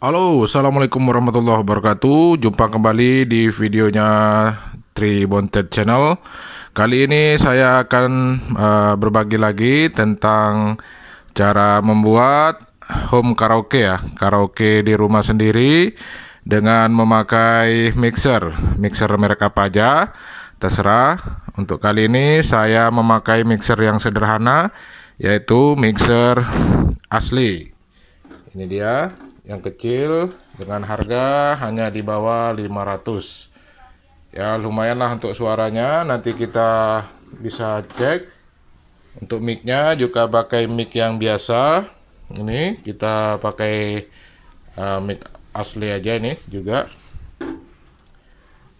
Halo, assalamualaikum warahmatullahi wabarakatuh. Jumpa kembali di videonya Tri Bontet Channel. Kali ini saya akan uh, berbagi lagi tentang cara membuat home karaoke ya, karaoke di rumah sendiri dengan memakai mixer, mixer merek apa aja, terserah. Untuk kali ini saya memakai mixer yang sederhana, yaitu mixer asli. Ini dia yang kecil dengan harga hanya di bawah 500 ya lumayan lah untuk suaranya. Nanti kita bisa cek. Untuk micnya juga pakai mic yang biasa. Ini kita pakai uh, mic asli aja ini juga.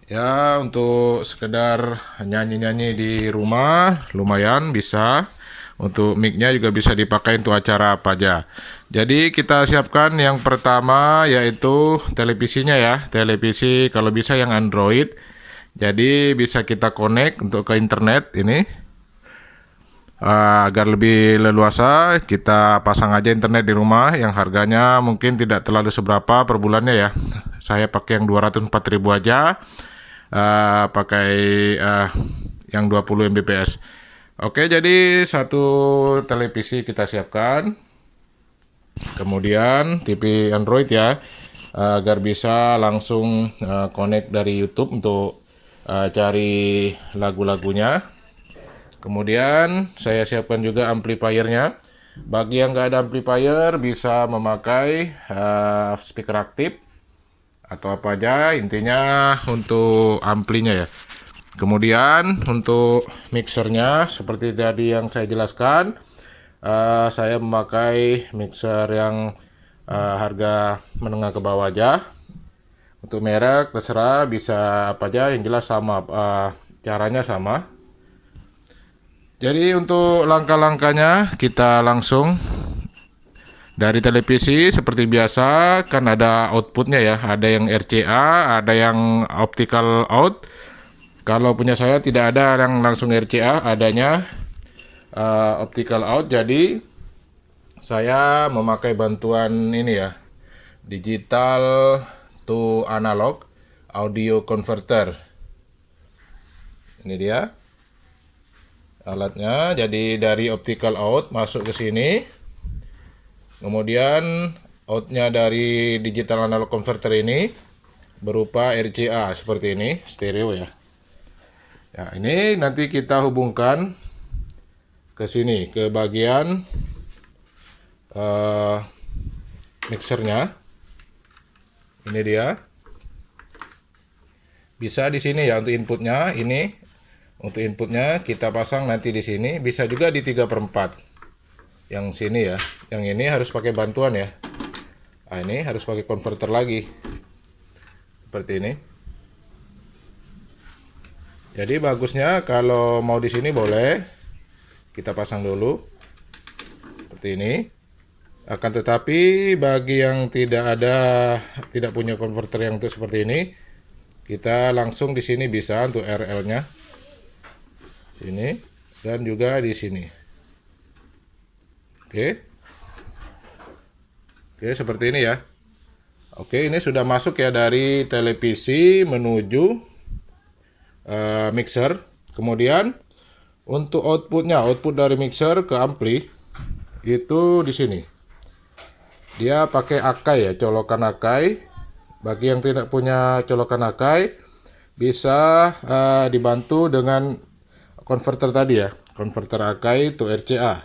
Ya untuk sekedar nyanyi-nyanyi di rumah lumayan bisa untuk micnya juga bisa dipakai untuk acara apa aja. Jadi kita siapkan yang pertama yaitu televisinya ya. Televisi kalau bisa yang Android. Jadi bisa kita connect untuk ke internet ini. Uh, agar lebih leluasa kita pasang aja internet di rumah yang harganya mungkin tidak terlalu seberapa per bulannya ya. Saya pakai yang 204.000 aja. Uh, pakai uh, yang 20 Mbps. Oke, jadi satu televisi kita siapkan. Kemudian TV Android ya, agar bisa langsung uh, connect dari YouTube untuk uh, cari lagu-lagunya. Kemudian saya siapkan juga amplifiernya. Bagi yang nggak ada amplifier bisa memakai uh, speaker aktif atau apa aja. Intinya untuk amplinya ya. Kemudian untuk mixernya seperti tadi yang saya jelaskan, uh, saya memakai mixer yang uh, harga menengah ke bawah aja. Untuk merek terserah bisa apa aja, yang jelas sama uh, caranya sama. Jadi untuk langkah-langkahnya kita langsung dari televisi seperti biasa kan ada outputnya ya, ada yang RCA, ada yang optical out kalau punya saya tidak ada yang langsung RCA, adanya uh, optical out. Jadi saya memakai bantuan ini ya, digital to analog audio converter. Ini dia alatnya. Jadi dari optical out masuk ke sini. Kemudian outnya dari digital analog converter ini berupa RCA seperti ini, stereo ya. Ya, ini nanti kita hubungkan ke sini, ke bagian uh, mixernya. Ini dia. Bisa di sini ya untuk inputnya. Ini untuk inputnya kita pasang nanti di sini. Bisa juga di 3 per 4. Yang sini ya. Yang ini harus pakai bantuan ya. Nah, ini harus pakai converter lagi. Seperti ini. Jadi bagusnya kalau mau di sini boleh kita pasang dulu seperti ini. Akan tetapi bagi yang tidak ada tidak punya konverter yang untuk seperti ini, kita langsung di sini bisa untuk RL-nya. Sini dan juga di sini. Oke. Oke, seperti ini ya. Oke, ini sudah masuk ya dari televisi menuju uh, mixer. Kemudian untuk outputnya, output dari mixer ke ampli itu di sini. Dia pakai akai ya, colokan akai. Bagi yang tidak punya colokan akai bisa uh, dibantu dengan converter tadi ya, converter akai itu RCA.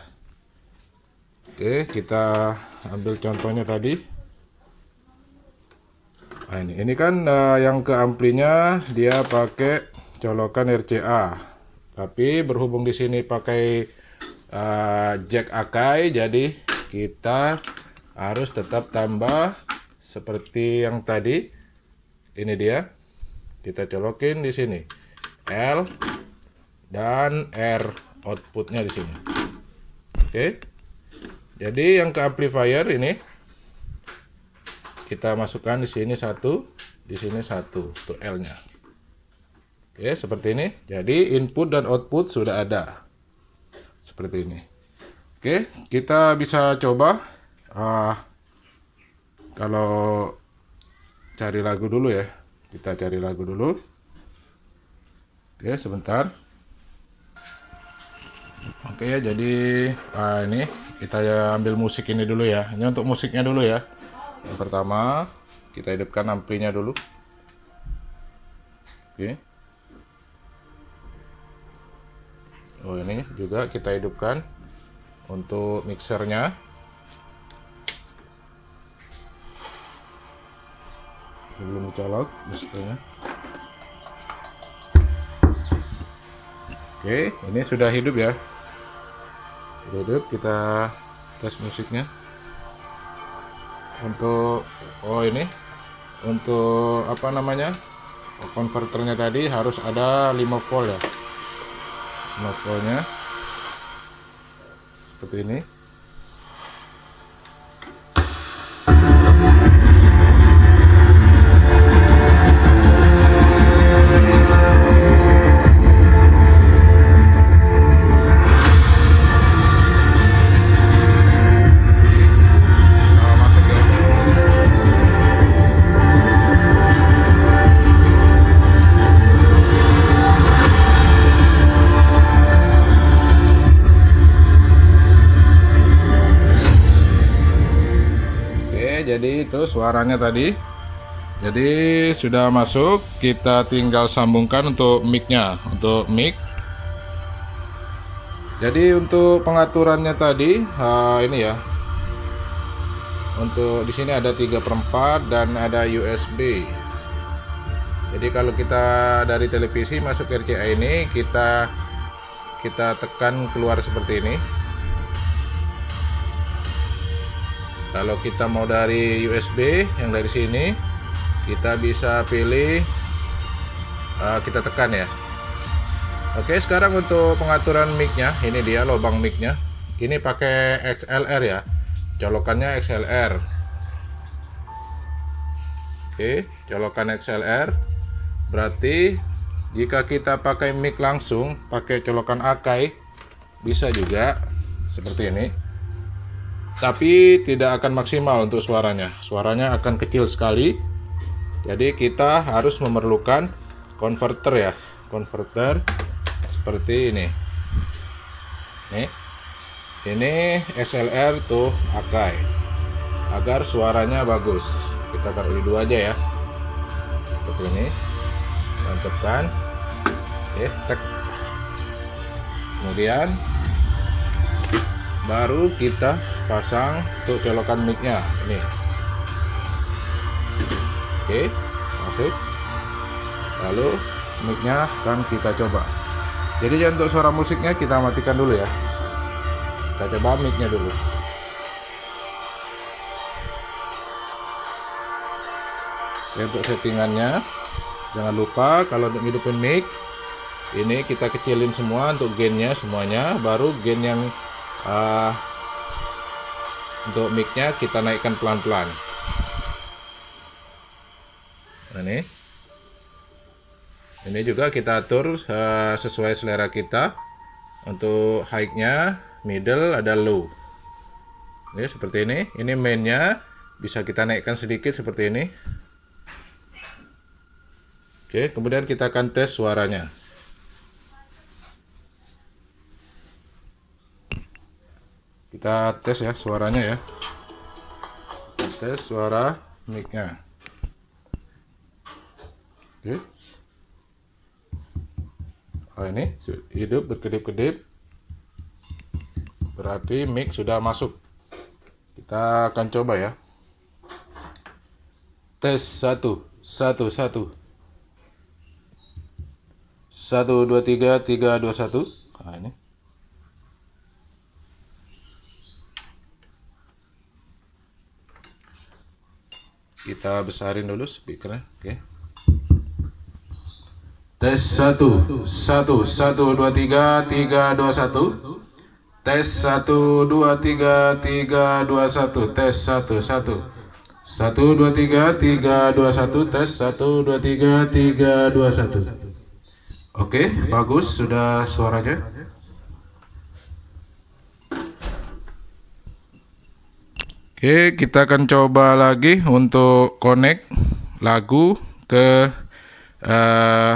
Oke, kita ambil contohnya tadi. Nah, ini, ini kan uh, yang ke amplinya dia pakai colokan RCA. Tapi berhubung di sini pakai uh, jack Akai, jadi kita harus tetap tambah seperti yang tadi. Ini dia. Kita colokin di sini. L dan R outputnya di sini. Oke. Jadi yang ke amplifier ini kita masukkan di sini satu, di sini satu untuk L-nya. Oke, seperti ini. Jadi input dan output sudah ada. Seperti ini. Oke, kita bisa coba uh, kalau cari lagu dulu ya. Kita cari lagu dulu. Oke sebentar. Oke ya jadi uh, ini kita ya ambil musik ini dulu ya. Ini untuk musiknya dulu ya. Yang pertama kita hidupkan amplinya dulu. Oke oh ini juga kita hidupkan untuk mixernya. Belum dicolok mestinya oke ini sudah hidup ya. Sudah hidup kita tes musiknya. Untuk oh ini untuk apa namanya? Konverternya tadi harus ada 5 volt ya 5 voltnya seperti ini suaranya tadi. Jadi sudah masuk. Kita tinggal sambungkan untuk micnya. Untuk mic. Jadi untuk pengaturannya tadi ini ya. Untuk di sini ada 3 per 4 dan ada USB jadi kalau kita dari televisi masuk RCA ini kita kita tekan keluar seperti ini kalau kita mau dari USB yang dari sini kita bisa pilih uh, kita tekan ya. Oke sekarang untuk pengaturan micnya ini dia lubang micnya. Ini pakai XLR ya. Colokannya XLR Oke colokan XLR berarti jika kita pakai mic langsung pakai colokan Akai bisa juga seperti ini tapi tidak akan maksimal untuk suaranya. Suaranya akan kecil sekali. Jadi kita harus memerlukan converter ya. Converter seperti ini. Nih. Ini SLR tuh Akai agar suaranya bagus. Kita taruh di dua aja ya. Seperti ini. Mantapkan. Oke tek. Kemudian baru kita pasang untuk colokan micnya. Ini. Oke masuk. Lalu micnya akan kita coba. Jadi untuk suara musiknya kita matikan dulu ya. Kita coba micnya dulu. Oke, untuk settingannya. Jangan lupa kalau untuk hidupin mic ini kita kecilin semua untuk gainnya semuanya baru gain yang uh, untuk micnya kita naikkan pelan-pelan. Ini. Ini juga kita atur uh, sesuai selera kita. Untuk high-nya middle ada low. Ini seperti ini. Ini mainnya bisa kita naikkan sedikit seperti ini. Oke kemudian kita akan tes suaranya kita tes ya suaranya ya. Kita tes suara micnya. Oke. Oh ini hidup berkedip-kedip. Berarti mic sudah masuk. Kita akan coba ya. Tes satu satu satu. Satu dua tiga tiga dua satu. Nah ini kita besarin dulu speakernya oke. Okay. tes satu satu satu dua tiga tiga dua satu. Tes satu dua tiga tiga dua satu. Tes satu satu. Satu dua tiga tiga dua satu. Tes satu dua tiga tiga dua satu. Oke bagus sudah suaranya oke kita akan coba lagi untuk connect lagu ke uh,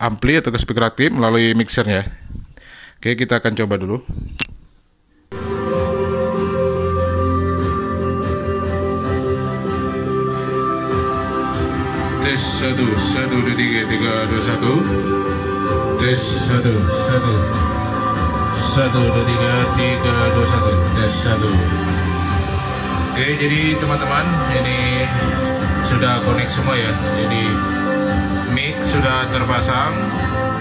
ampli atau ke speaker aktif melalui mixernya. Oke, kita akan coba dulu. Tes satu, satu, dua, tiga, tiga, dua, satu. Tes satu, satu, satu, dua, tiga, tiga, dua, satu. Tes satu. Oke, jadi teman-teman, ini sudah connect semua ya. Jadi mic sudah terpasang,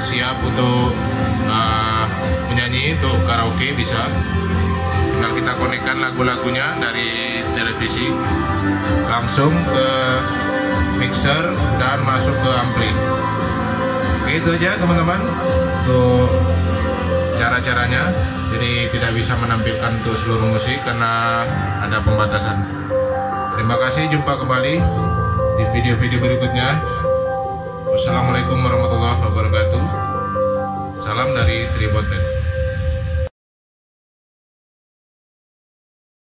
siap untuk uh, menyanyi untuk karaoke bisa. Tinggal kita konekkan lagu-lagunya dari televisi langsung ke mixer dan masuk ke ampli. Oke, itu aja teman-teman untuk acaranya jadi tidak bisa menampilkan untuk seluruh musik karena ada pembatasan. Terima kasih jumpa kembali di video-video berikutnya. Wassalamualaikum warahmatullahi wabarakatuh. Salam dari Tribotet